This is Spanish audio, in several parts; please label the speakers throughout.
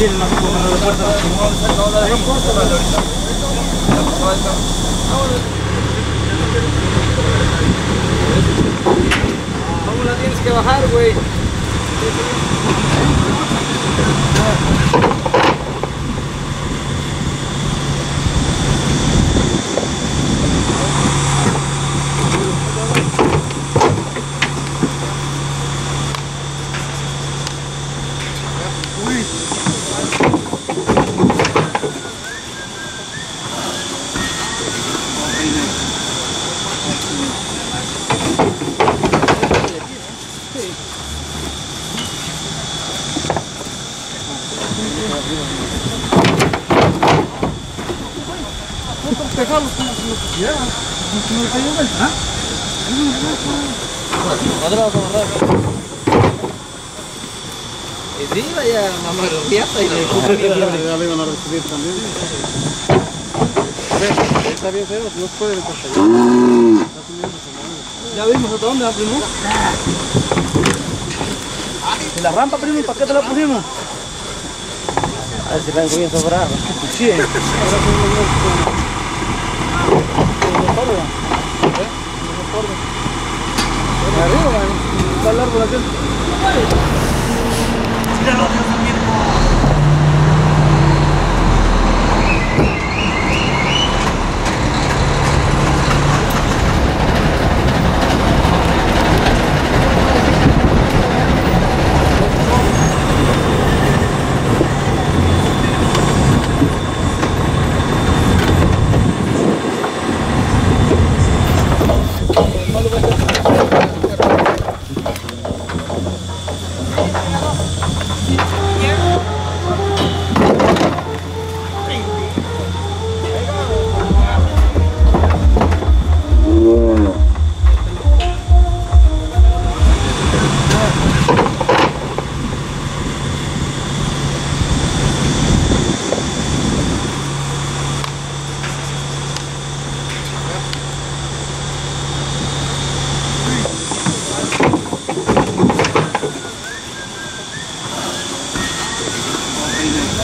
Speaker 1: Tiene una como de puerta.
Speaker 2: ¿Cómo la tienes que bajar, güey? Y sí, vaya mamá riata y le
Speaker 3: Ya le iban a también. Está bien no.
Speaker 2: Ya vimos hasta dónde la primo.
Speaker 1: ¿Y la rampa, primo? ¿Para qué te la pusimos? A ver si vengo bien sobrado. Sí.
Speaker 3: Arriba, man. Está largo la gente.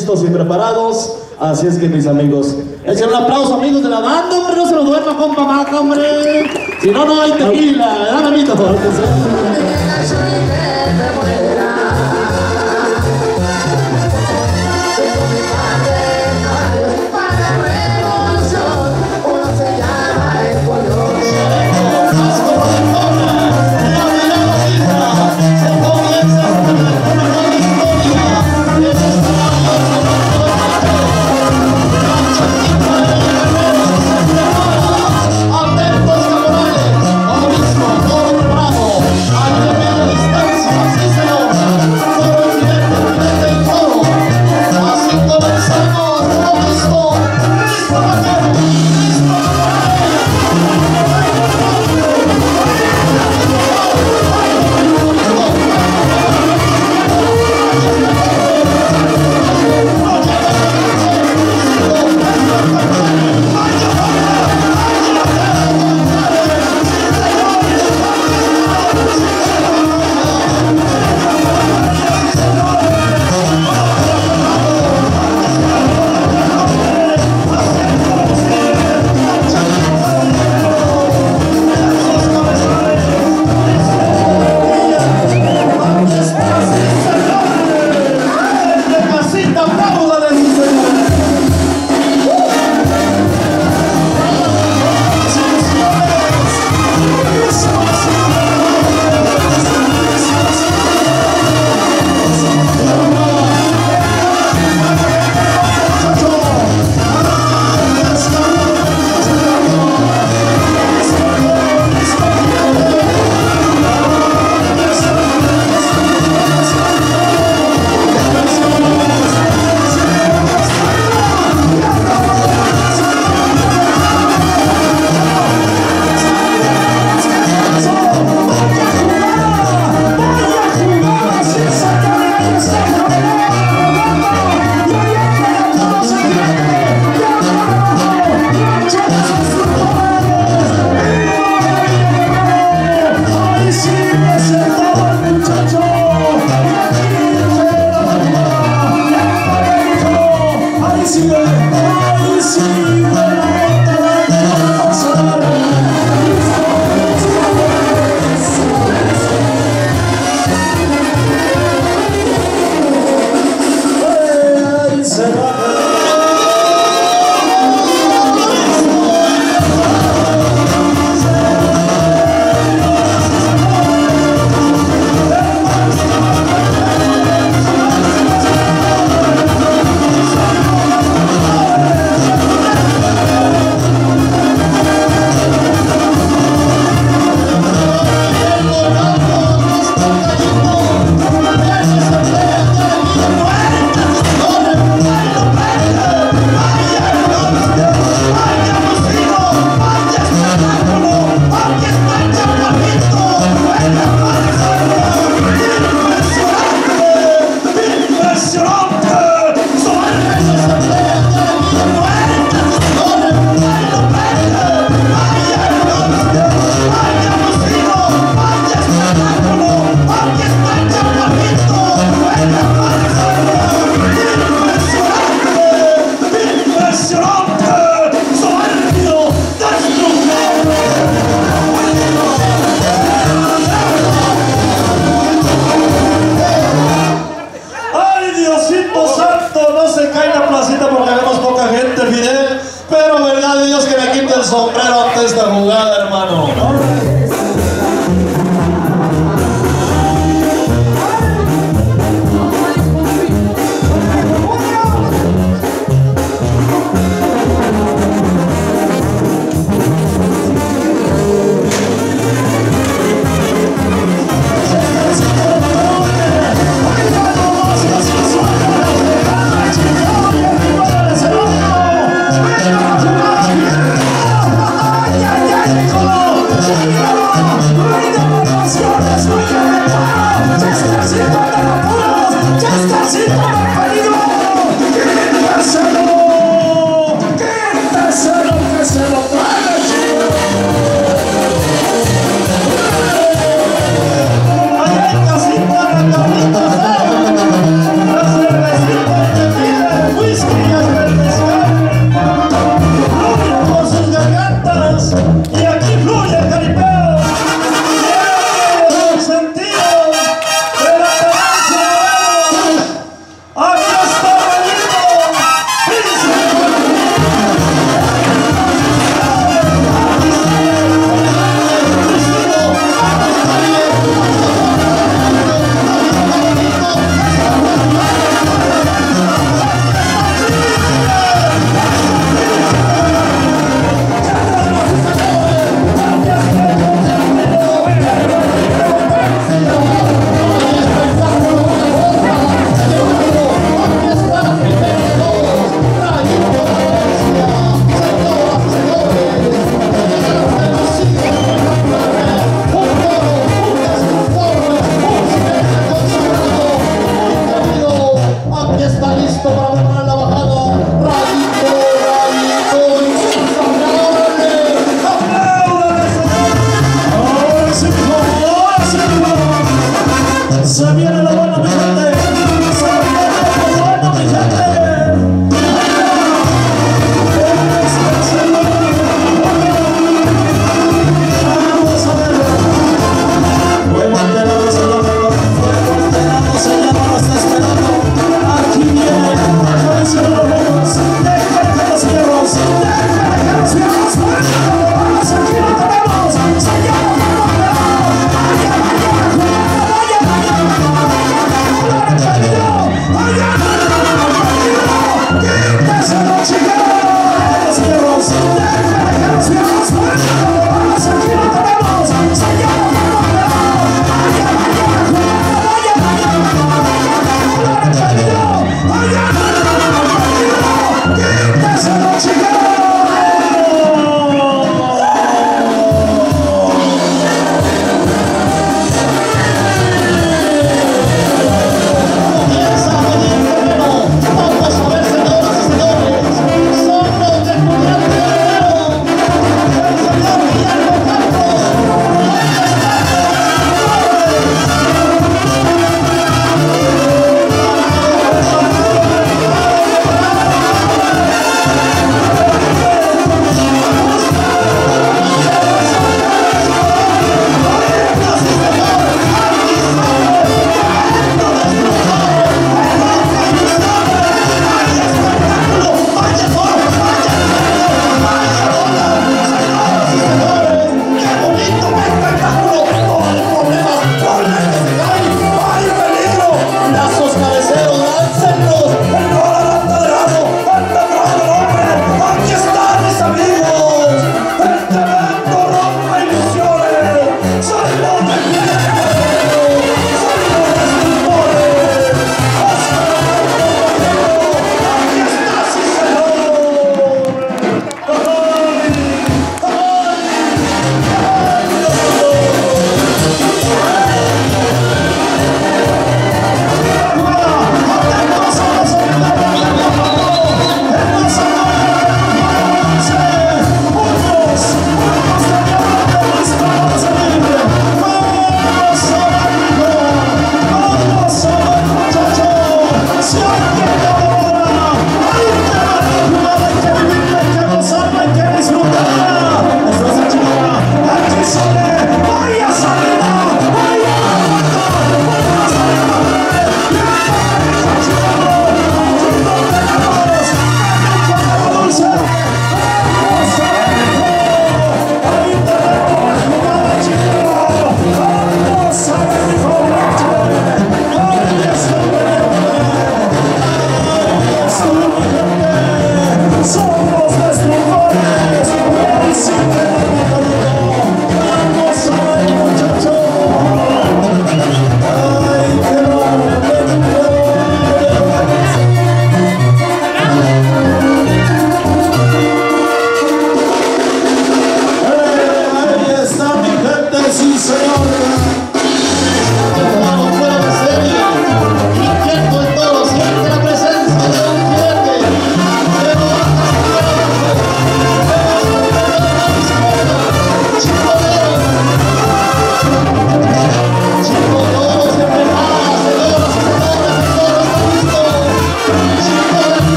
Speaker 4: listos y preparados. Así es que mis amigos, echen un aplauso amigos de la banda, hombre, no se lo duerma con mamá, hombre. Si no, no hay tequila, ¿verdad, Memito?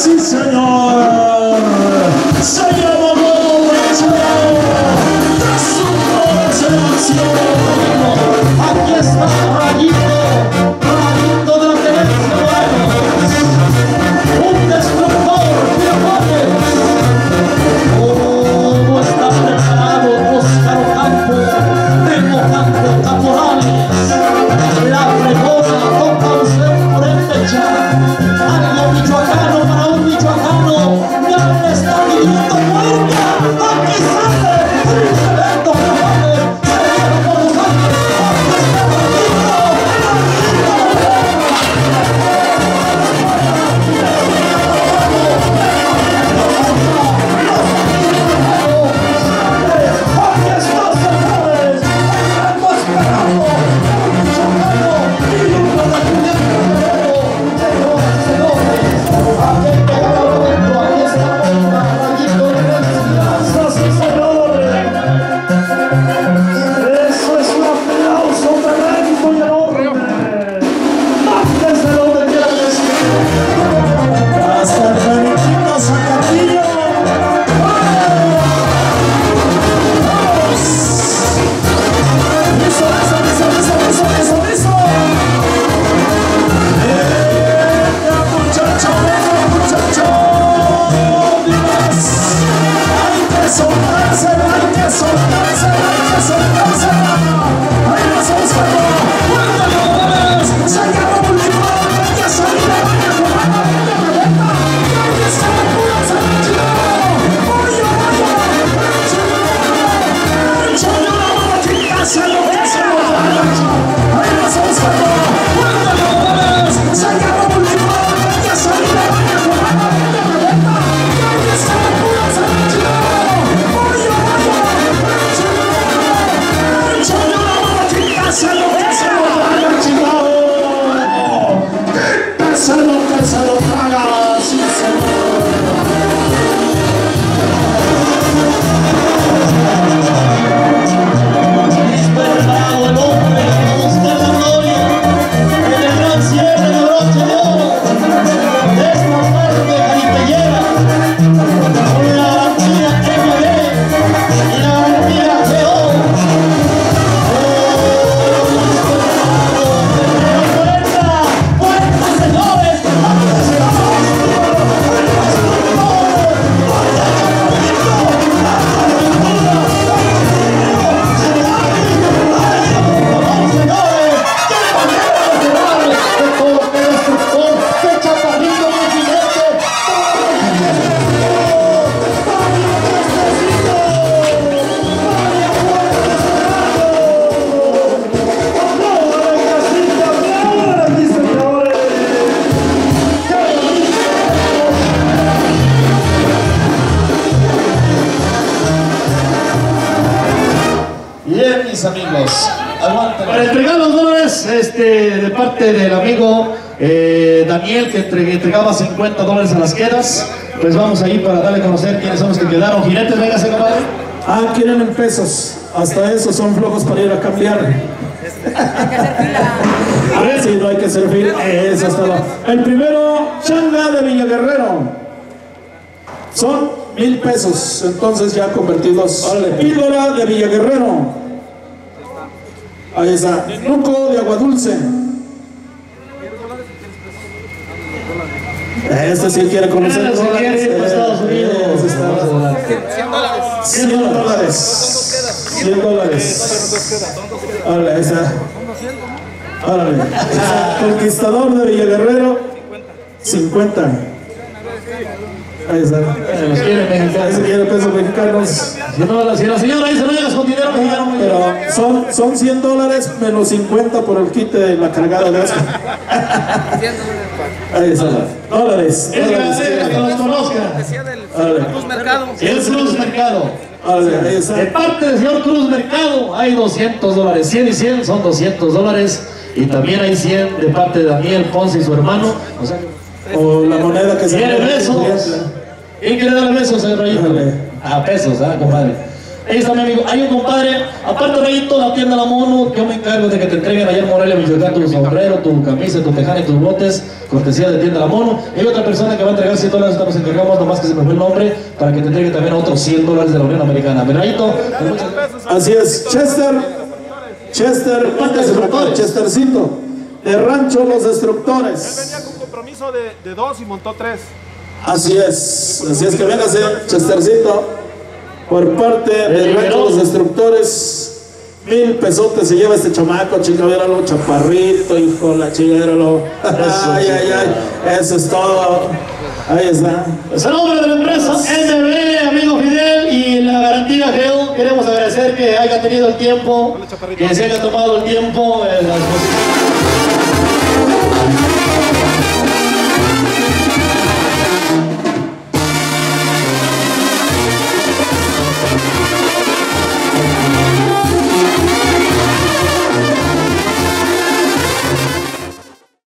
Speaker 4: sí, senhor. Señor. todas formas, este, de parte del amigo eh, Daniel, que entregaba 50 dólares a las quedas, pues vamos ahí para darle a conocer quiénes son los que quedaron. Jinetes, véngase, compadre.
Speaker 3: Ah, quieren en pesos. Hasta eso son flojos para ir a cambiar. a ver si no hay que servir. Eh, eso. El primero, Changa de Villaguerrero. Son mil pesos, entonces ya convertidos. Vale. Píldora de Villaguerrero Ahí está. Nuco de agua dulce. Este sí quiere conocer
Speaker 4: dólares. Quiere ir para Estados
Speaker 3: eh, Unidos. 100 dólares. 100 dólares. Ahora, ahí está. Ah. Conquistador de Villaguerrero. 50. Ahí se
Speaker 4: mexicanos.
Speaker 3: quiere pesos mexicanos.
Speaker 4: Si no, la, si la señora dice no llegas con dinero mexicano, muy bien.
Speaker 3: Pero son, son 100 dólares menos 50 por el kit de la cargada de Oscar. Ahí está. Dólares.
Speaker 4: Es que los conozcan.
Speaker 2: Decía del Cruz Mercado.
Speaker 4: El Cruz Mercado.
Speaker 3: ahí está.
Speaker 4: De parte del señor Cruz Mercado hay 200 dólares. 100 y 100 son 200 dólares. Y también hay 100 de parte de Daniel Ponce y su hermano. O sea,
Speaker 3: O la moneda que se
Speaker 4: quiere besos. ¿Y quiere darle besos, señor Rayito? A pesos, ah, compadre. Ahí está mi amigo. Hay un compadre, aparte Rayito, la tienda La Mono, yo me encargo de que te entreguen allá en Morelia, Michoacán, tu sombrero, tu camisa, tu tejana y tus botes, cortesía de tienda La Mono. Hay otra persona que va a entregar 100 dólares, estamos encargamos, nomás que se me fue el nombre, para que te entregue también otros 100 dólares de la Unión Americana. ¿Verdad, Rayito? Pues muchas.
Speaker 3: Así es, Chester, Chester, acá, Chestercito, de Rancho Los Destructores.
Speaker 5: Compromiso de, de dos y montó tres.
Speaker 3: Así es, así es que véngase, Chestercito, por parte de
Speaker 4: El
Speaker 3: Rancho Los Destructores. Mil pesotes se lleva este chamaco, chico, lo chaparrito, hijo, la chiguéralo. Ay, ay, ay, eso es todo. Ahí está.
Speaker 4: Pues en nombre de la empresa MB, amigo Fidel y la garantía Geo, queremos agradecer que haya tenido el tiempo, que se haya tomado el tiempo en la exposición.